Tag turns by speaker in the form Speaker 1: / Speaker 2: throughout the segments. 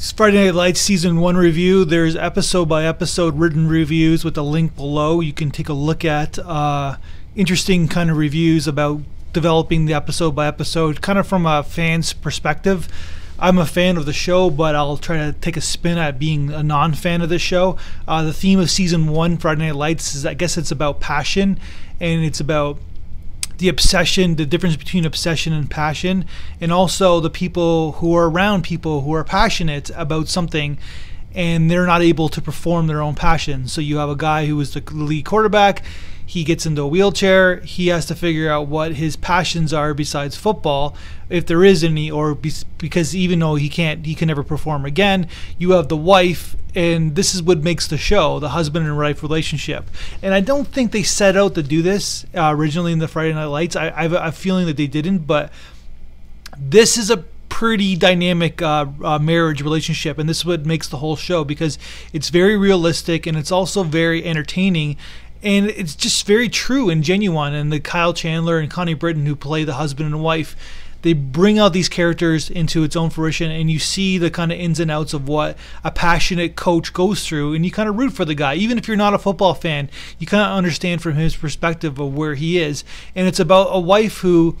Speaker 1: It's Friday Night Lights season one review. There's episode by episode written reviews with a link below. You can take a look at uh, interesting kind of reviews about developing the episode by episode, kind of from a fan's perspective. I'm a fan of the show, but I'll try to take a spin at being a non-fan of the show. Uh, the theme of season one, Friday Night Lights, is I guess it's about passion, and it's about the obsession, the difference between obsession and passion, and also the people who are around people who are passionate about something and they're not able to perform their own passion. So you have a guy who is the lead quarterback he gets into a wheelchair. He has to figure out what his passions are besides football, if there is any, or be, because even though he can't, he can never perform again. You have the wife, and this is what makes the show the husband and wife relationship. And I don't think they set out to do this uh, originally in the Friday Night Lights. I, I have a feeling that they didn't, but this is a pretty dynamic uh, uh, marriage relationship, and this is what makes the whole show because it's very realistic and it's also very entertaining and it's just very true and genuine. And the Kyle Chandler and Connie Britton, who play the husband and wife, they bring out these characters into its own fruition, and you see the kind of ins and outs of what a passionate coach goes through, and you kind of root for the guy, even if you're not a football fan. You kind of understand from his perspective of where he is, and it's about a wife who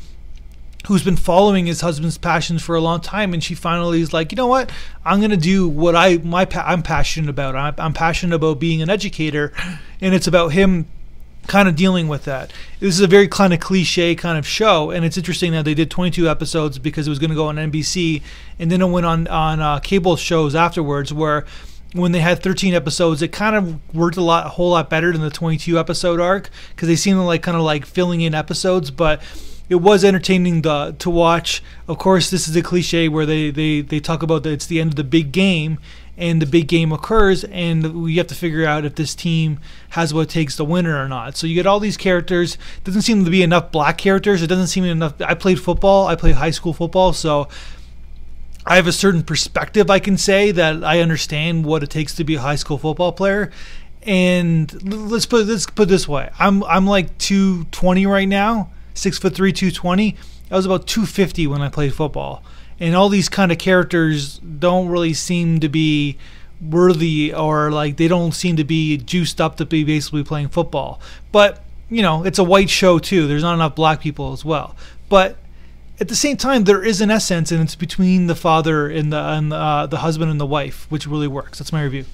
Speaker 1: who's been following his husband's passions for a long time. And she finally is like you know what? I'm going to do what i my i'm passionate about. I'm, I'm passionate about being an educator and it's about him kind of dealing with that this is a very kind of cliche kind of show and it's interesting that they did 22 episodes because it was going to go on nbc and then it went on on uh, cable shows afterwards where when they had 13 episodes, it kind of worked a lot, a whole lot better than the 22 episode arc because they seemed like kind of like filling in episodes. But it was entertaining to, to watch. Of course, this is a cliche where they, they, they talk about that it's the end of the big game, and the big game occurs, and we have to figure out if this team has what it takes to win it or not. So you get all these characters. Doesn't seem to be enough black characters. It doesn't seem enough. I played football. I played high school football, so I have a certain perspective. I can say that I understand what it takes to be a high school football player. And let's put let's put this way. I'm I'm like 220 right now six foot three, 220. I was about 250 when I played football. And all these kind of characters don't really seem to be worthy or like they don't seem to be juiced up to be basically playing football. But, you know, it's a white show too. There's not enough black people as well. But at the same time, there is an essence, and it's between the father and the and uh, the husband and the wife, which really works. That's my review.